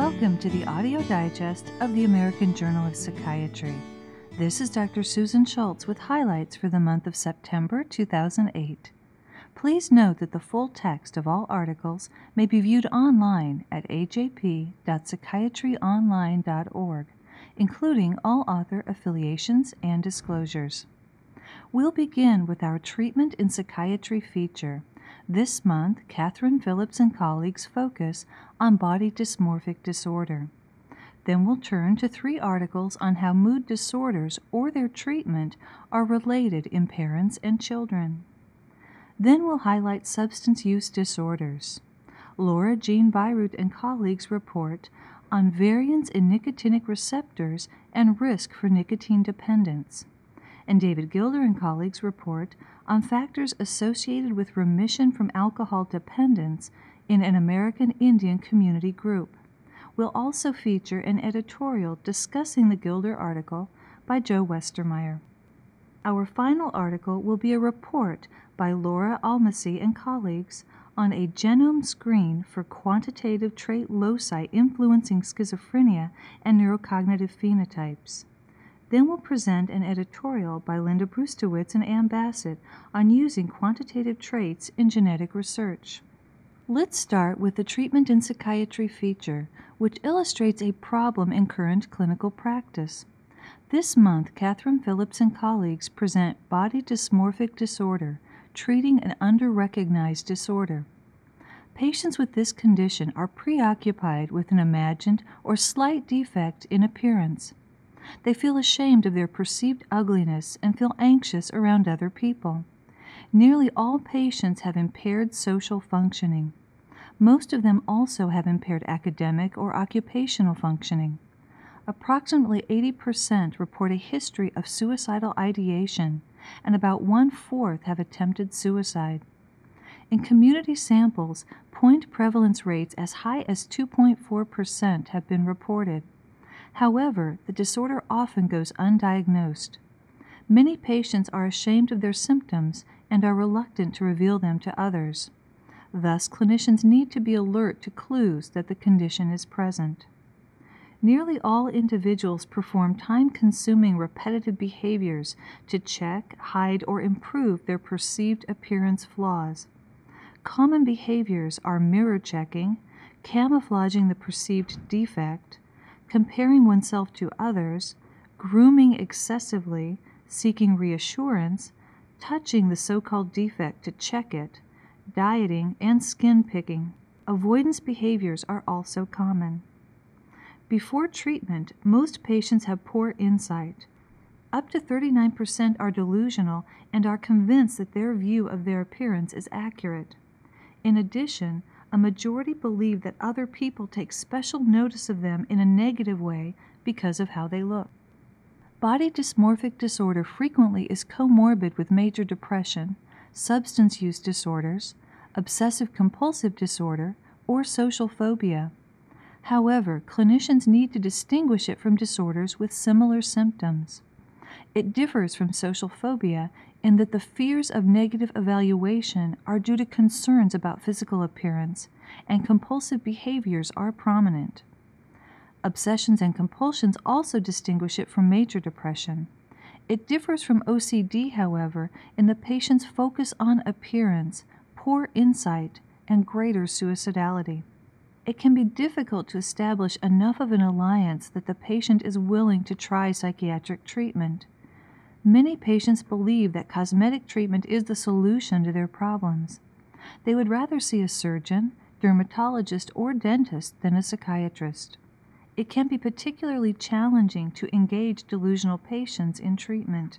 Welcome to the audio digest of the American Journal of Psychiatry. This is Dr. Susan Schultz with highlights for the month of September 2008. Please note that the full text of all articles may be viewed online at ajp.psychiatryonline.org, including all author affiliations and disclosures. We'll begin with our Treatment in Psychiatry feature. This month, Katharine Phillips and colleagues focus on body dysmorphic disorder. Then we'll turn to three articles on how mood disorders or their treatment are related in parents and children. Then we'll highlight substance use disorders. Laura Jean Bierut and colleagues report on variants in nicotinic receptors and risk for nicotine dependence. And David Gilder and colleagues report on factors associated with remission from alcohol dependence in an American Indian community group. We'll also feature an editorial discussing the Gilder article by Joe Westermeyer. Our final article will be a report by Laura Almasy and colleagues on a genome screen for quantitative trait loci influencing schizophrenia and neurocognitive phenotypes. Then we'll present an editorial by Linda Brzustowicz and Anne Bassett on using quantitative traits in genetic research. Let's start with the Treatment in Psychiatry feature, which illustrates a problem in current clinical practice. This month, Katharine Phillips and colleagues present Body Dysmorphic Disorder, treating an under-recognized disorder. Patients with this condition are preoccupied with an imagined or slight defect in appearance. They feel ashamed of their perceived ugliness and feel anxious around other people. Nearly all patients have impaired social functioning. Most of them also have impaired academic or occupational functioning approximately 80% report a history of suicidal ideation, and about one fourth have attempted suicide. In community samples, point prevalence rates as high as 2.4% have been reported. However, the disorder often goes undiagnosed. Many patients are ashamed of their symptoms and are reluctant to reveal them to others. Thus, clinicians need to be alert to clues that the condition is present. Nearly all individuals perform time consuming repetitive behaviors to check, hide, or improve their perceived appearance flaws. Common behaviors are mirror checking, camouflaging the perceived defect, comparing oneself to others, grooming excessively, seeking reassurance, touching the so called defect to check it, dieting, and skin picking. Avoidance behaviors are also common. Before treatment, most patients have poor insight. Up to 39% are delusional and are convinced that their view of their appearance is accurate. In addition, a majority believe that other people take special notice of them in a negative way because of how they look. Body dysmorphic disorder frequently is comorbid with major depression, substance use disorders, obsessive compulsive disorder, or social phobia. However, clinicians need to distinguish it from disorders with similar symptoms. It differs from social phobia in that the fears of negative evaluation are due to concerns about physical appearance, and compulsive behaviors are prominent. Obsessions and compulsions also distinguish it from major depression. It differs from OCD, however, in the patient's focus on appearance, poor insight, and greater suicidality it can be difficult to establish enough of an alliance that the patient is willing to try psychiatric treatment. Many patients believe that cosmetic treatment is the solution to their problems. They would rather see a surgeon, dermatologist, or dentist than a psychiatrist. It can be particularly challenging to engage delusional patients in treatment.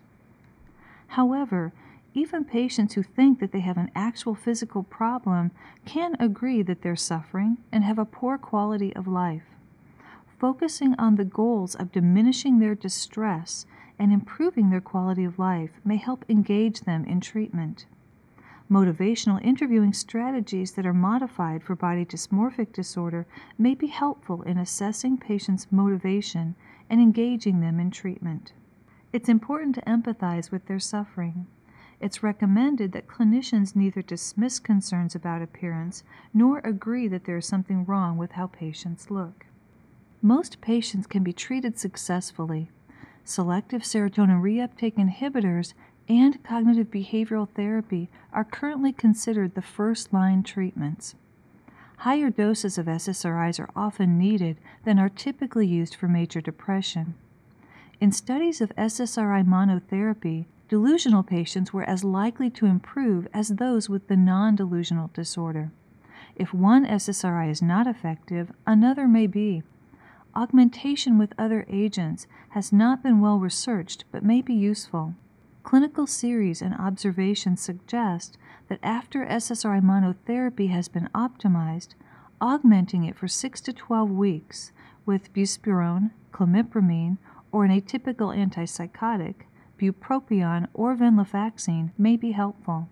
However, even patients who think that they have an actual physical problem can agree that they're suffering and have a poor quality of life. Focusing on the goals of diminishing their distress and improving their quality of life may help engage them in treatment. Motivational interviewing strategies that are modified for body dysmorphic disorder may be helpful in assessing patients' motivation and engaging them in treatment. It's important to empathize with their suffering it's recommended that clinicians neither dismiss concerns about appearance nor agree that there is something wrong with how patients look. Most patients can be treated successfully. Selective serotonin reuptake inhibitors and cognitive behavioral therapy are currently considered the first line treatments. Higher doses of SSRIs are often needed than are typically used for major depression. In studies of SSRI monotherapy, delusional patients were as likely to improve as those with the non delusional disorder. If one SSRI is not effective, another may be. Augmentation with other agents has not been well researched but may be useful. Clinical series and observations suggest that after SSRI monotherapy has been optimized, augmenting it for 6 to 12 weeks with buspirone, clomipramine, or an atypical antipsychotic, bupropion, or venlafaxine may be helpful.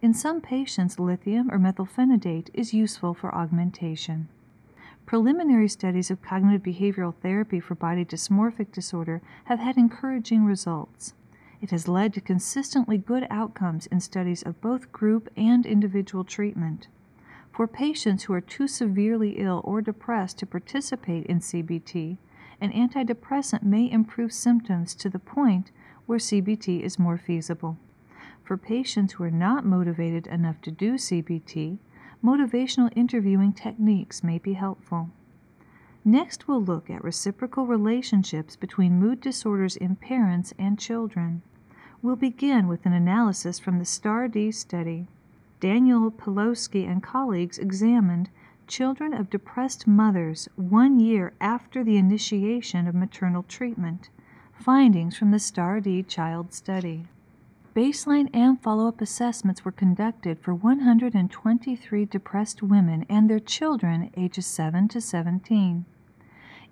In some patients, lithium or methylphenidate is useful for augmentation. Preliminary studies of cognitive behavioral therapy for body dysmorphic disorder have had encouraging results. It has led to consistently good outcomes in studies of both group and individual treatment. For patients who are too severely ill or depressed to participate in CBT, an antidepressant may improve symptoms to the point where CBT is more feasible. For patients who are not motivated enough to do CBT, motivational interviewing techniques may be helpful. Next, we'll look at reciprocal relationships between mood disorders in parents and children. We'll begin with an analysis from the STAR-D study. Daniel Pilowsky and colleagues examined children of depressed mothers one year after the initiation of maternal treatment. Findings from the STAR-D child study. Baseline and follow-up assessments were conducted for 123 depressed women and their children ages 7 to 17.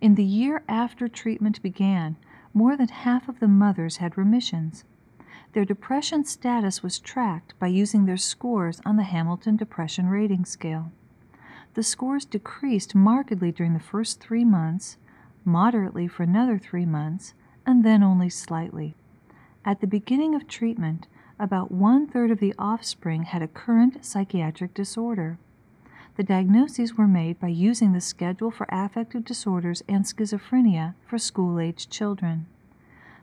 In the year after treatment began, more than half of the mothers had remissions. Their depression status was tracked by using their scores on the Hamilton Depression Rating Scale. The scores decreased markedly during the first three months, moderately for another three months, and then only slightly. At the beginning of treatment, about one third of the offspring had a current psychiatric disorder. The diagnoses were made by using the Schedule for Affective Disorders and Schizophrenia for school aged children.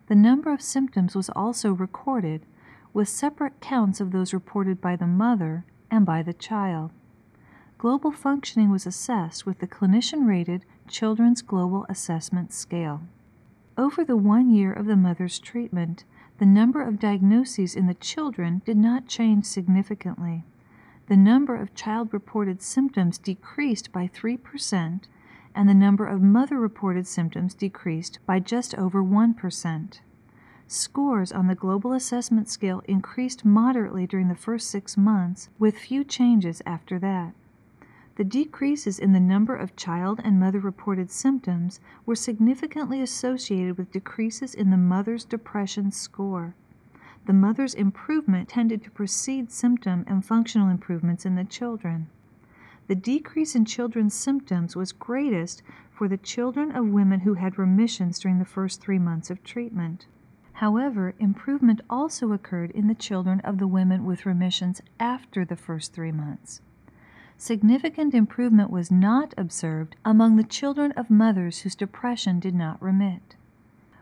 The number of symptoms was also recorded, with separate counts of those reported by the mother and by the child. Global functioning was assessed with the clinician rated Children's Global Assessment Scale. Over the one year of the mother's treatment, the number of diagnoses in the children did not change significantly. The number of child reported symptoms decreased by 3%, and the number of mother reported symptoms decreased by just over 1%. Scores on the Global Assessment Scale increased moderately during the first six months, with few changes after that. The decreases in the number of child and mother reported symptoms were significantly associated with decreases in the mother's depression score. The mother's improvement tended to precede symptom and functional improvements in the children. The decrease in children's symptoms was greatest for the children of women who had remissions during the first three months of treatment. However, improvement also occurred in the children of the women with remissions after the first three months. Significant improvement was not observed among the children of mothers whose depression did not remit.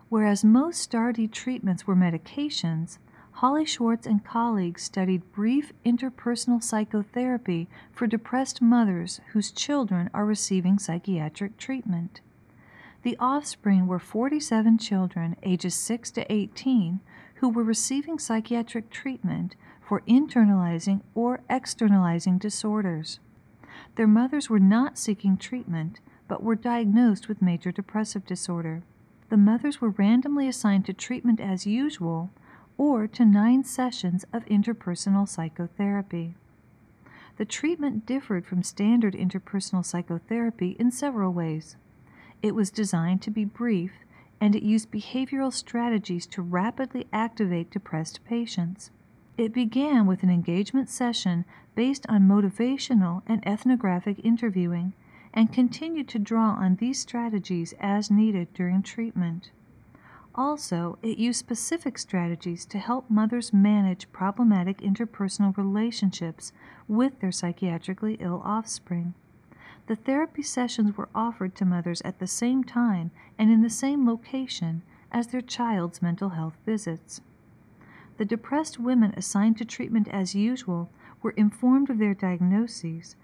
Whereas most STAR-D treatments were medications, Holly Swartz and colleagues studied brief interpersonal psychotherapy for depressed mothers whose children are receiving psychiatric treatment. The offspring were 47 children ages 6 to 18 who were receiving psychiatric treatment for internalizing or externalizing disorders. Their mothers were not seeking treatment but were diagnosed with major depressive disorder. The mothers were randomly assigned to treatment as usual or to nine sessions of interpersonal psychotherapy. The treatment differed from standard interpersonal psychotherapy in several ways. It was designed to be brief, and it used behavioral strategies to rapidly activate depressed patients. It began with an engagement session based on motivational and ethnographic interviewing and continued to draw on these strategies as needed during treatment. Also, it used specific strategies to help mothers manage problematic interpersonal relationships with their psychiatrically ill offspring. The The therapy sessions were offered to mothers at the same time and in the same location as their child's mental health visits. The depressed women assigned to treatment as usual were informed of their diagnoses,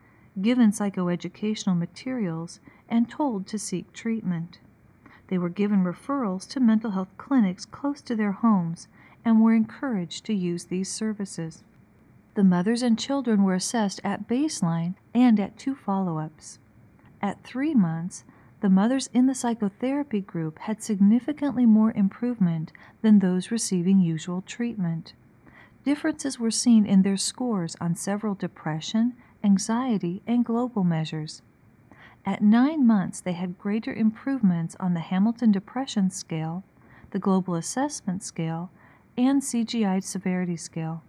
given psychoeducational materials, and told to seek treatment. They were given referrals to mental health clinics close to their homes and were encouraged to use these services. The mothers and children were assessed at baseline and at two follow ups. At three months, the mothers in the psychotherapy group had significantly more improvement than those receiving usual treatment. Differences were seen in their scores on several depression, anxiety, and global measures. At nine months, they had greater improvements on the Hamilton Depression Scale, the Global Assessment Scale, and CGI Severity Scale.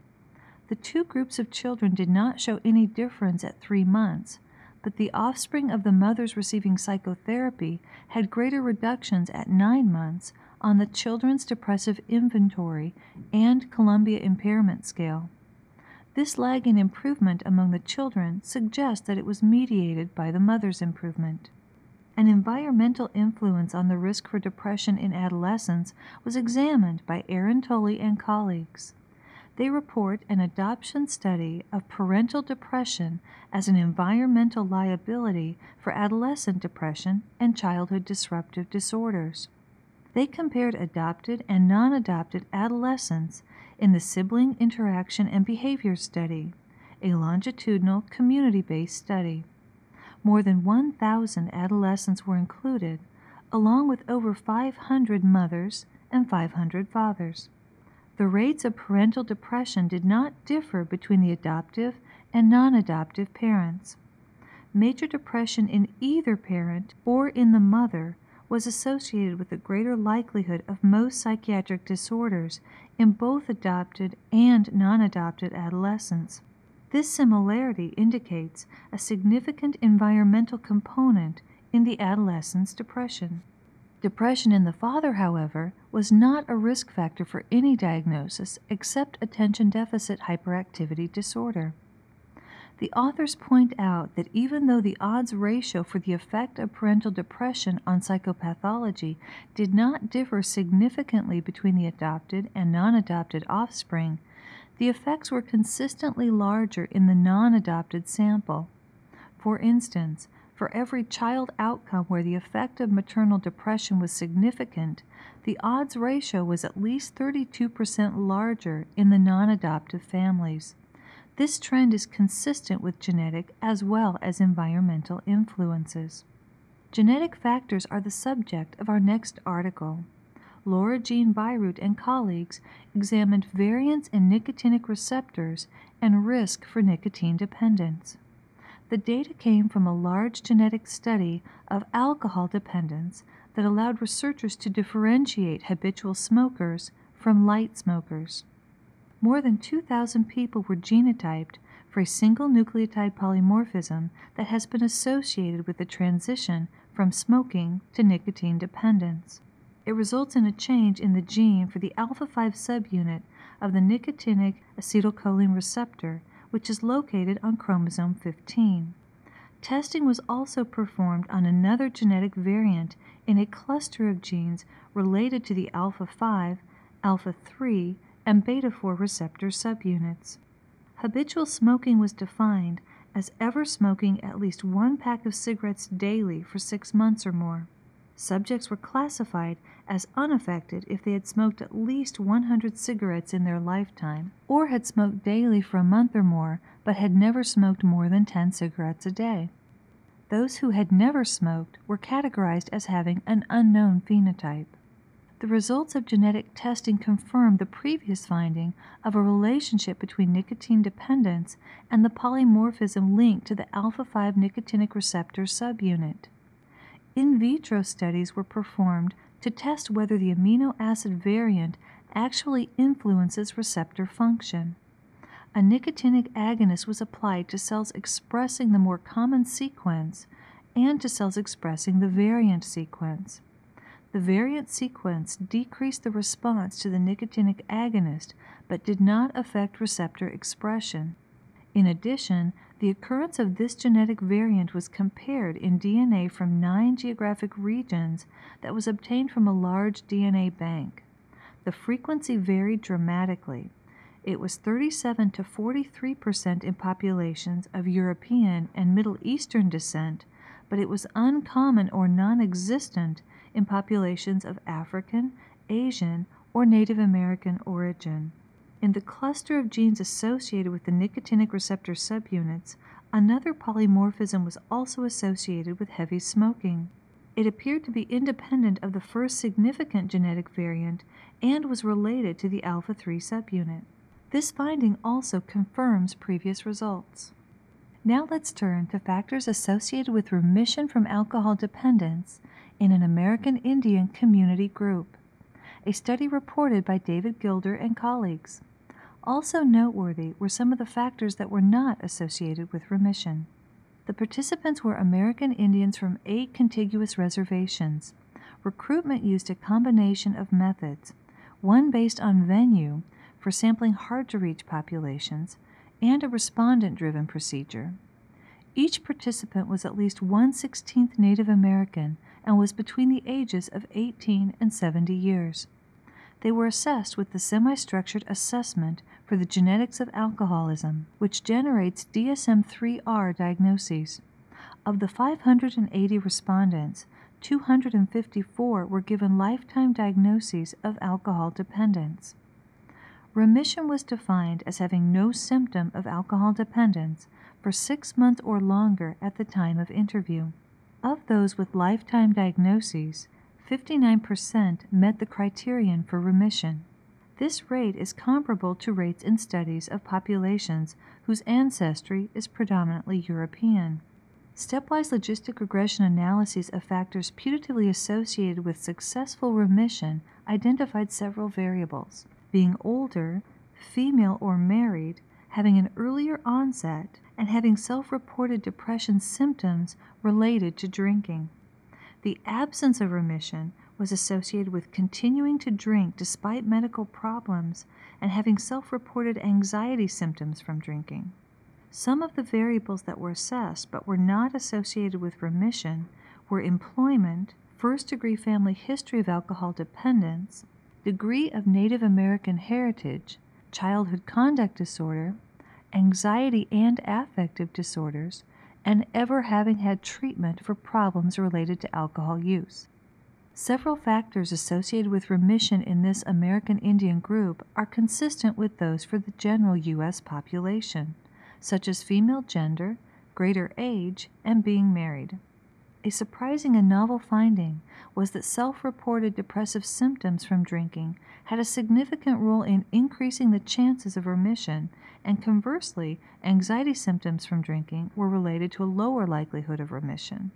The two groups of children did not show any difference at three months, but the offspring of the mothers receiving psychotherapy had greater reductions at nine months on the Children's Depressive Inventory and Columbia Impairment Scale. This lag in improvement among the children suggests that it was mediated by the mother's improvement. An environmental influence on the risk for depression in adolescents was examined by Erin Tully and colleagues. They report an adoption study of parental depression as an environmental liability for adolescent depression and childhood disruptive disorders. They compared adopted and non adopted adolescents in the Sibling Interaction and Behavior Study, a longitudinal community based study. More than 1,000 adolescents were included, along with over 500 mothers and 500 fathers. The rates of parental depression did not differ between the adoptive and non adoptive parents. Major depression in either parent or in the mother was associated with a greater likelihood of most psychiatric disorders in both adopted and non adopted adolescents. This similarity indicates a significant environmental component in the adolescent's depression. Depression in the father, however, was not a risk factor for any diagnosis except attention deficit hyperactivity disorder. The authors point out that even though the odds ratio for the effect of parental depression on psychopathology did not differ significantly between the adopted and non adopted offspring, the effects were consistently larger in the non adopted sample. For instance, for every child outcome where the effect of maternal depression was significant, the odds ratio was at least 32% larger in the non adoptive families. This trend is consistent with genetic as well as environmental influences. Genetic factors are the subject of our next article. Laura Jean Bierut and colleagues examined variants in nicotinic receptors and risk for nicotine dependence. The data came from a large genetic study of alcohol dependence that allowed researchers to differentiate habitual smokers from light smokers more than 2,000 people were genotyped for a single nucleotide polymorphism that has been associated with the transition from smoking to nicotine dependence. It results in a change in the gene for the alpha 5 subunit of the nicotinic acetylcholine receptor, which is located on chromosome 15. Testing was also performed on another genetic variant in a cluster of genes related to the alpha 5, alpha 3, and beta 4 receptor subunits. Habitual smoking was defined as ever smoking at least one pack of cigarettes daily for six months or more. Subjects were classified as unaffected if they had smoked at least 100 cigarettes in their lifetime, or had smoked daily for a month or more but had never smoked more than 10 cigarettes a day. Those who had never smoked were categorized as having an unknown phenotype. The results of genetic testing confirmed the previous finding of a relationship between nicotine dependence and the polymorphism linked to the alpha 5 nicotinic receptor subunit. In vitro studies were performed to test whether the amino acid variant actually influences receptor function. A nicotinic agonist was applied to cells expressing the more common sequence and to cells expressing the variant sequence. The variant sequence decreased the response to the nicotinic agonist but did not affect receptor expression. In addition, the occurrence of this genetic variant was compared in DNA from nine geographic regions that was obtained from a large DNA bank. The frequency varied dramatically. It was 37 to 43 percent in populations of European and Middle Eastern descent, but it was uncommon or non existent in populations of African, Asian, or Native American origin. In the cluster of genes associated with the nicotinic receptor subunits, another polymorphism was also associated with heavy smoking. It appeared to be independent of the first significant genetic variant and was related to the alpha 3 subunit. This finding also confirms previous results. Now let's turn to factors associated with remission from alcohol dependence in an American Indian community group, a study reported by David Gilder and colleagues. Also noteworthy were some of the factors that were not associated with remission. The participants were American Indians from eight contiguous reservations. Recruitment used a combination of methods, one based on venue for sampling hard to reach populations, and a respondent driven procedure. Each participant was at least 1 16th Native American and was between the ages of 18 and 70 years. They were assessed with the semi structured assessment for the genetics of alcoholism, which generates DSM 3R diagnoses. Of the 580 respondents, 254 were given lifetime diagnoses of alcohol dependence. Remission was defined as having no symptom of alcohol dependence for six months or longer at the time of interview. Of those with lifetime diagnoses, 59% met the criterion for remission. This rate is comparable to rates in studies of populations whose ancestry is predominantly European. Stepwise logistic regression analyses of factors putatively associated with successful remission identified several variables. Being older, female or married, having an earlier onset, and having self reported depression symptoms related to drinking. The absence of remission was associated with continuing to drink despite medical problems and having self reported anxiety symptoms from drinking. Some of the variables that were assessed but were not associated with remission were employment, first degree family history of alcohol dependence, degree of Native American heritage, childhood conduct disorder, anxiety and affective disorders, and ever having had treatment for problems related to alcohol use. Several factors associated with remission in this American Indian group are consistent with those for the general U.S. population, such as female gender, greater age, and being married. A surprising and novel finding was that self reported depressive symptoms from drinking had a significant role in increasing the chances of remission, and conversely, anxiety symptoms from drinking were related to a lower likelihood of remission.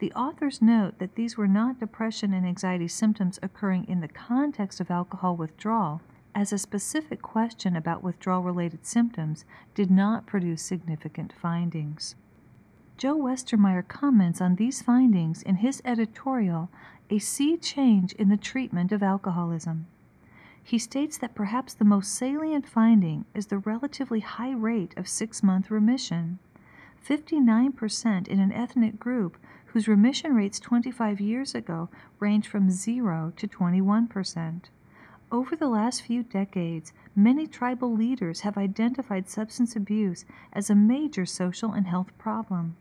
The authors note that these were not depression and anxiety symptoms occurring in the context of alcohol withdrawal, as a specific question about withdrawal related symptoms did not produce significant findings. Joe Westermeyer comments on these findings in his editorial, A Sea Change in the Treatment of Alcoholism. He states that perhaps the most salient finding is the relatively high rate of six month remission. 59% in an ethnic group whose remission rates 25 years ago ranged from 0 to 21%. Over the last few decades, many tribal leaders have identified substance abuse as a major social and health problem.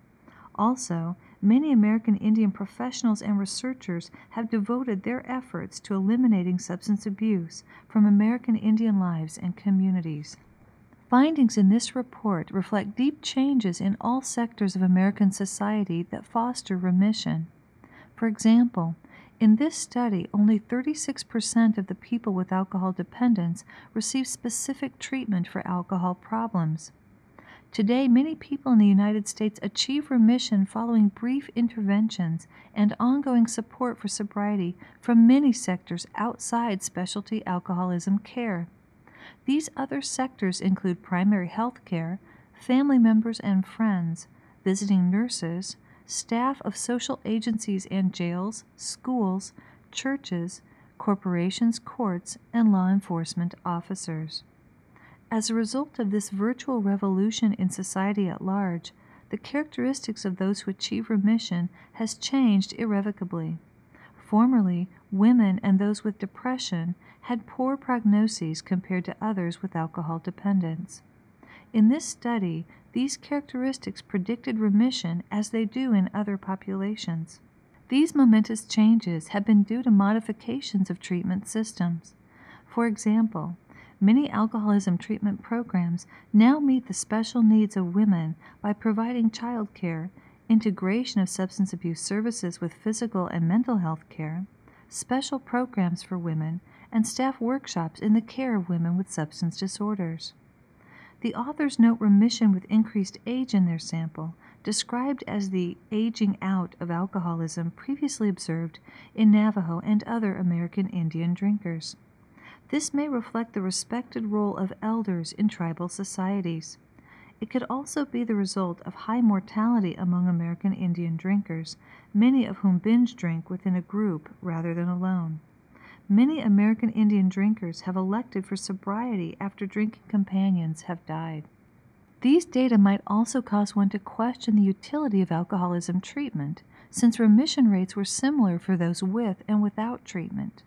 Also, many American Indian professionals and researchers have devoted their efforts to eliminating substance abuse from American Indian lives and communities. Findings in this report reflect deep changes in all sectors of American society that foster remission. For example, in this study, only 36% of the people with alcohol dependence received specific treatment for alcohol problems. Today, many people in the United States achieve remission following brief interventions and ongoing support for sobriety from many sectors outside specialty alcoholism care. These other sectors include primary health care, family members and friends, visiting nurses, staff of social agencies and jails, schools, churches, corporations, courts, and law enforcement officers. As a result of this virtual revolution in society at large, the characteristics of those who achieve remission has changed irrevocably. Formerly, women and those with depression had poor prognoses compared to others with alcohol dependence. In this study, these characteristics predicted remission as they do in other populations. These momentous changes have been due to modifications of treatment systems. For example, many alcoholism treatment programs now meet the special needs of women by providing child care, integration of substance abuse services with physical and mental health care, special programs for women, and staff workshops in the care of women with substance disorders. The authors note remission with increased age in their sample, described as the aging out of alcoholism previously observed in Navajo and other American Indian drinkers. This may reflect the respected role of elders in tribal societies. It could also be the result of high mortality among American Indian drinkers, many of whom binge drink within a group rather than alone. Many American Indian drinkers have elected for sobriety after drinking companions have died. These data might also cause one to question the utility of alcoholism treatment, since remission rates were similar for those with and without treatment.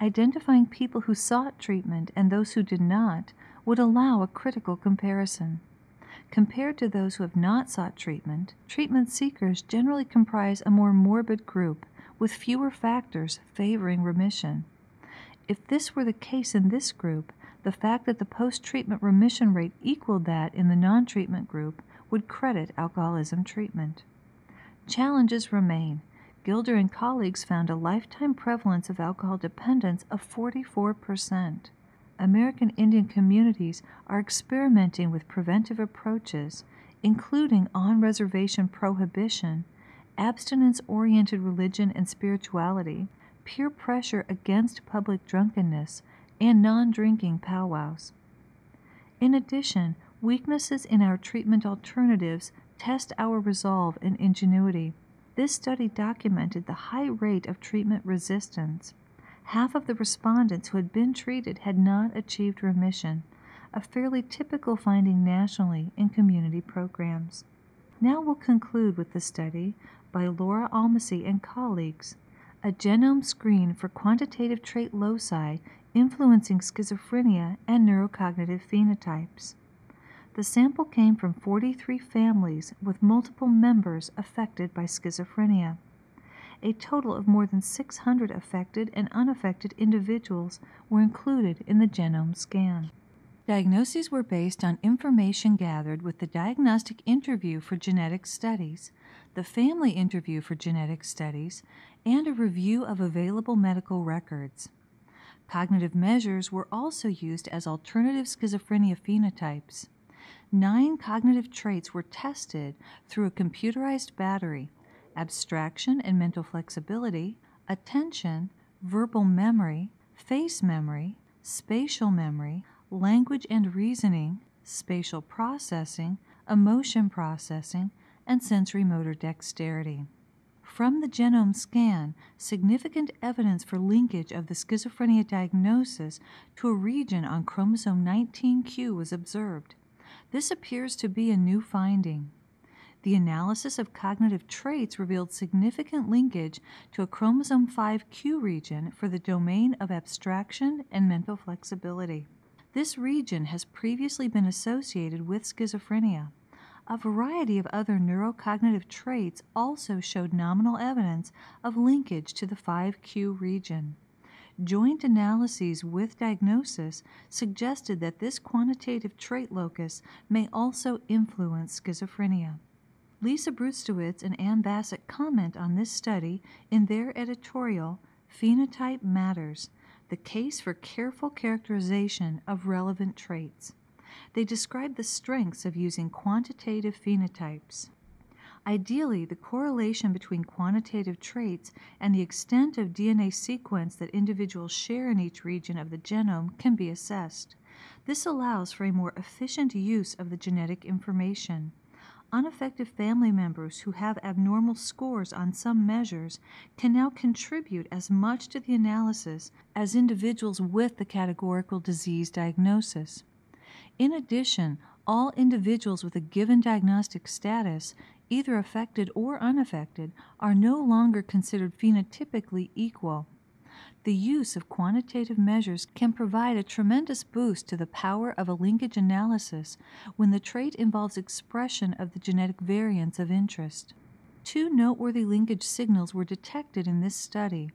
Identifying people who sought treatment and those who did not would allow a critical comparison. Compared to those who have not sought treatment, treatment seekers generally comprise a more morbid group with fewer factors favoring remission. If this were the case in this group, the fact that the post treatment remission rate equaled that in the non treatment group would credit alcoholism treatment. Challenges remain. Gilder and colleagues found a lifetime prevalence of alcohol dependence of 44%. American Indian communities are experimenting with preventive approaches, including on reservation prohibition abstinence oriented religion and spirituality, peer pressure against public drunkenness, and non drinking powwows. In addition, weaknesses in our treatment alternatives test our resolve and ingenuity. This study documented the high rate of treatment resistance. Half of the respondents who had been treated had not achieved remission, a fairly typical finding nationally in community programs. Now we'll conclude with the study by Laura Almasy and colleagues, a genome screen for quantitative trait loci influencing schizophrenia and neurocognitive phenotypes. The sample came from 43 families with multiple members affected by schizophrenia. A total of more than 600 affected and unaffected individuals were included in the genome scan. Diagnoses were based on information gathered with the diagnostic interview for genetic studies, the family interview for genetic studies, and a review of available medical records. Cognitive measures were also used as alternative schizophrenia phenotypes. Nine cognitive traits were tested through a computerized battery abstraction and mental flexibility, attention, verbal memory, face memory, spatial memory, language and reasoning, spatial processing, emotion processing, and sensory motor dexterity. From the genome scan, significant evidence for linkage of the schizophrenia diagnosis to a region on chromosome 19q was observed. This appears to be a new finding. The analysis of cognitive traits revealed significant linkage to a chromosome 5q region for the domain of abstraction and mental flexibility. This region has previously been associated with schizophrenia. A variety of other neurocognitive traits also showed nominal evidence of linkage to the 5Q region. Joint analyses with diagnosis suggested that this quantitative trait locus may also influence schizophrenia. Lisa Brzustowicz and Anne Bassett comment on this study in their editorial, Phenotype Matters the case for careful characterization of relevant traits. They describe the strengths of using quantitative phenotypes. Ideally, the correlation between quantitative traits and the extent of DNA sequence that individuals share in each region of the genome can be assessed. This allows for a more efficient use of the genetic information unaffected family members who have abnormal scores on some measures can now contribute as much to the analysis as individuals with the categorical disease diagnosis. In addition, all individuals with a given diagnostic status, either affected or unaffected, are no longer considered phenotypically equal. The use of quantitative measures can provide a tremendous boost to the power of a linkage analysis when the trait involves expression of the genetic variants of interest. Two noteworthy linkage signals were detected in this study.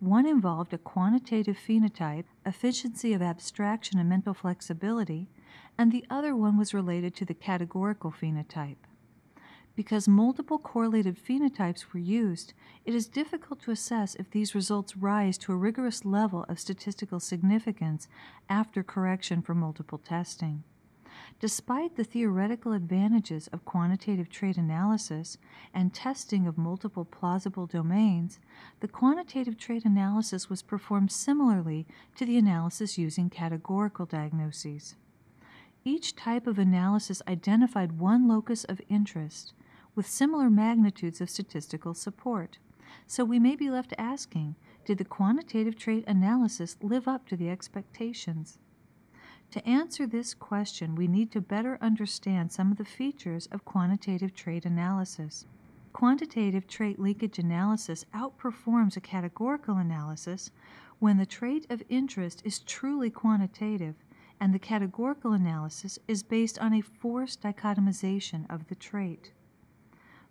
One involved a quantitative phenotype, efficiency of abstraction and mental flexibility, and the other one was related to the categorical phenotype. Because multiple correlated phenotypes were used, it is difficult to assess if these results rise to a rigorous level of statistical significance after correction for multiple testing. Despite the theoretical advantages of quantitative trait analysis and testing of multiple plausible domains, the quantitative trait analysis was performed similarly to the analysis using categorical diagnoses. Each type of analysis identified one locus of interest with similar magnitudes of statistical support. So we may be left asking did the quantitative trait analysis live up to the expectations? To answer this question, we need to better understand some of the features of quantitative trait analysis. Quantitative trait linkage analysis outperforms a categorical analysis when the trait of interest is truly quantitative and the categorical analysis is based on a forced dichotomization of the trait.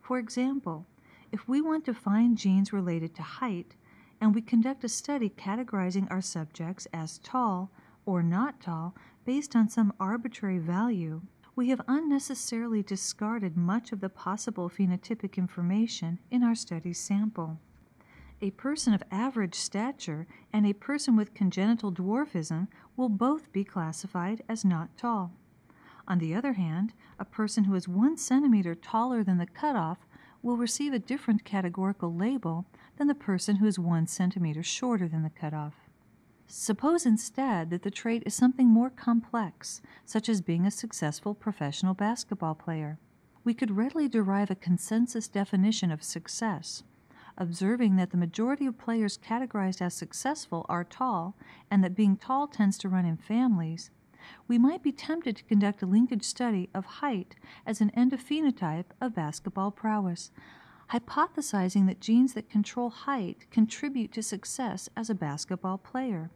For example, if we want to find genes related to height, and we conduct a study categorizing our subjects as tall or not tall based on some arbitrary value, we have unnecessarily discarded much of the possible phenotypic information in our study sample. A person of average stature and a person with congenital dwarfism will both be classified as not tall. On the other hand, a person who is one centimeter taller than the cutoff will receive a different categorical label than the person who is one centimeter shorter than the cutoff. Suppose instead that the trait is something more complex, such as being a successful professional basketball player. We could readily derive a consensus definition of success, observing that the majority of players categorized as successful are tall, and that being tall tends to run in families, we might be tempted to conduct a linkage study of height as an endophenotype of basketball prowess, hypothesizing that genes that control height contribute to success as a basketball player.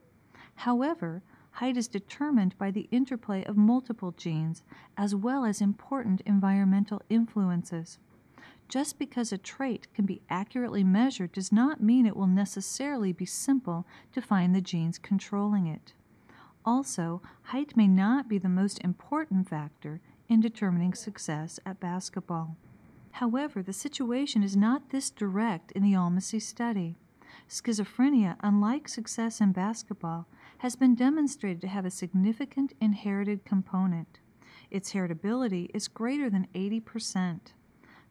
However, height is determined by the interplay of multiple genes as well as important environmental influences. Just because a trait can be accurately measured does not mean it will necessarily be simple to find the genes controlling it. Also, height may not be the most important factor in determining success at basketball. However, the situation is not this direct in the Almasy study. Schizophrenia, unlike success in basketball, has been demonstrated to have a significant inherited component. Its heritability is greater than 80%.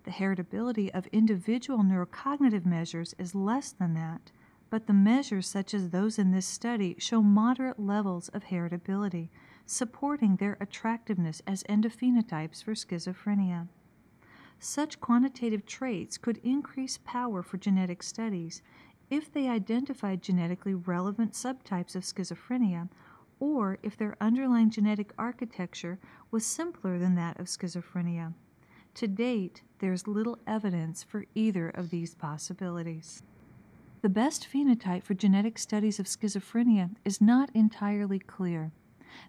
The heritability of individual neurocognitive measures is less than that, but the measures such as those in this study show moderate levels of heritability, supporting their attractiveness as endophenotypes for schizophrenia. Such quantitative traits could increase power for genetic studies if they identified genetically relevant subtypes of schizophrenia or if their underlying genetic architecture was simpler than that of schizophrenia. To date, there is little evidence for either of these possibilities. The best phenotype for genetic studies of schizophrenia is not entirely clear.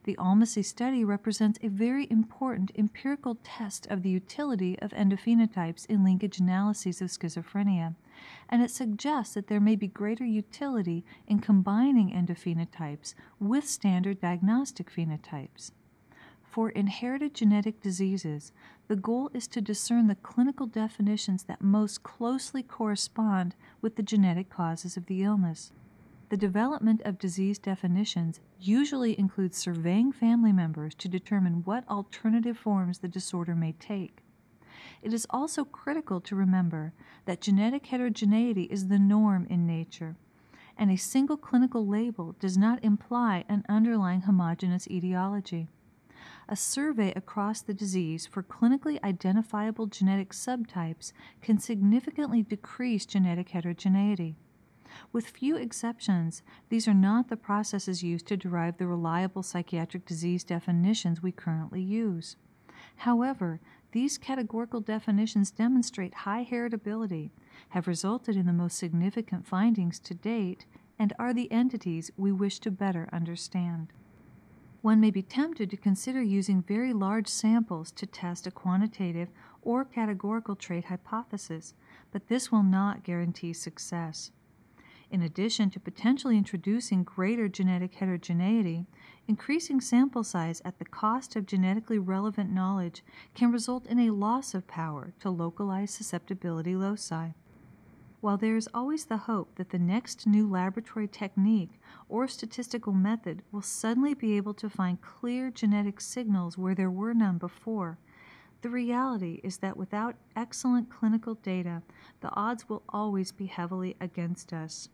The Almasy study represents a very important empirical test of the utility of endophenotypes in linkage analyses of schizophrenia, and it suggests that there may be greater utility in combining endophenotypes with standard diagnostic phenotypes. For inherited genetic diseases, the goal is to discern the clinical definitions that most closely correspond with the genetic causes of the illness. The development of disease definitions usually includes surveying family members to determine what alternative forms the disorder may take. It is also critical to remember that genetic heterogeneity is the norm in nature, and a single clinical label does not imply an underlying homogeneous etiology a survey across the disease for clinically identifiable genetic subtypes can significantly decrease genetic heterogeneity. With few exceptions, these are not the processes used to derive the reliable psychiatric disease definitions we currently use. However, these categorical definitions demonstrate high heritability, have resulted in the most significant findings to date, and are the entities we wish to better understand. One may be tempted to consider using very large samples to test a quantitative or categorical trait hypothesis, but this will not guarantee success. In addition to potentially introducing greater genetic heterogeneity, increasing sample size at the cost of genetically relevant knowledge can result in a loss of power to localize susceptibility loci. While there is always the hope that the next new laboratory technique or statistical method will suddenly be able to find clear genetic signals where there were none before, the reality is that without excellent clinical data, the odds will always be heavily against us.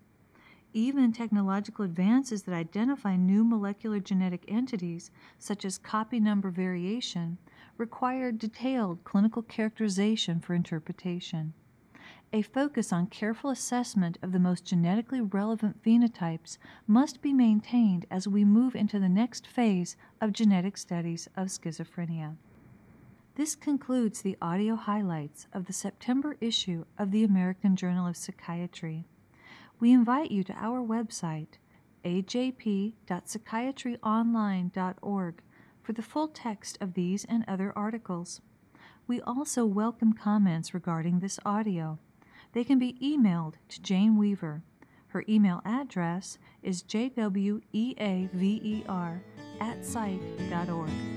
Even technological advances that identify new molecular genetic entities, such as copy number variation, require detailed clinical characterization for interpretation. A focus on careful assessment of the most genetically relevant phenotypes must be maintained as we move into the next phase of genetic studies of schizophrenia. This concludes the audio highlights of the September issue of the American Journal of Psychiatry we invite you to our website, ajp.psychiatryonline.org, for the full text of these and other articles. We also welcome comments regarding this audio. They can be emailed to Jane Weaver. Her email address is jweaver at psych.org.